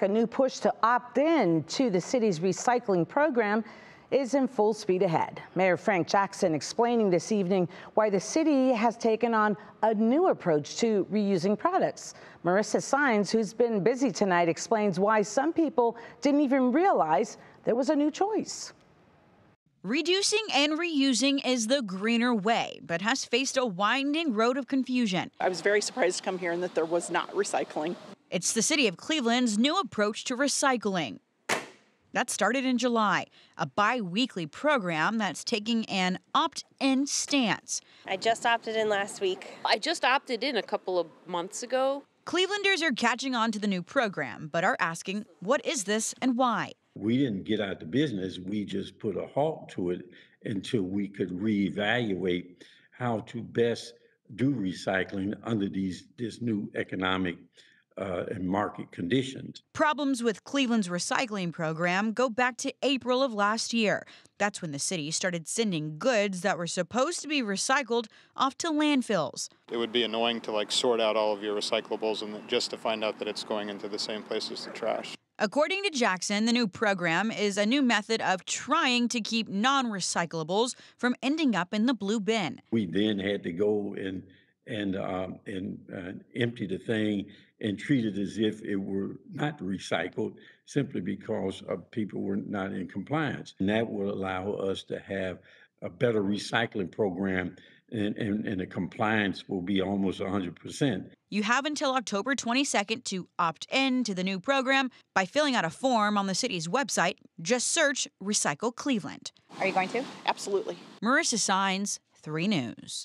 A new push to opt in to the city's recycling program is in full speed ahead. Mayor Frank Jackson explaining this evening why the city has taken on a new approach to reusing products. Marisa Saenz, who's been busy tonight, explains why some people didn't even realize there was a new choice. Reducing and reusing is the greener way, but has faced a winding road of confusion. I was very surprised to come here and that there was not recycling. It's the City of Cleveland's new approach to recycling. That started in July, a bi weekly program that's taking an opt in stance. I just opted in last week. I just opted in a couple of months ago. Clevelanders are catching on to the new program, but are asking, what is this and why? We didn't get out the business, we just put a halt to it until we could reevaluate how to best do recycling under these this new economic uh, and market conditions. Problems with Cleveland's recycling program go back to April of last year. That's when the city started sending goods that were supposed to be recycled off to landfills. It would be annoying to like sort out all of your recyclables and just to find out that it's going into the same place as the trash. According to Jackson, the new program is a new method of trying to keep non recyclables from ending up in the blue bin. We then had to go and and um, and uh, empty the thing and treat it as if it were not recycled simply because uh, people were not in compliance. And that will allow us to have a better recycling program and, and, and the compliance will be almost 100%. You have until October 22nd to opt in to the new program by filling out a form on the city's website. Just search Recycle Cleveland. Are you going to? Absolutely. Marisa Saenz, 3 News.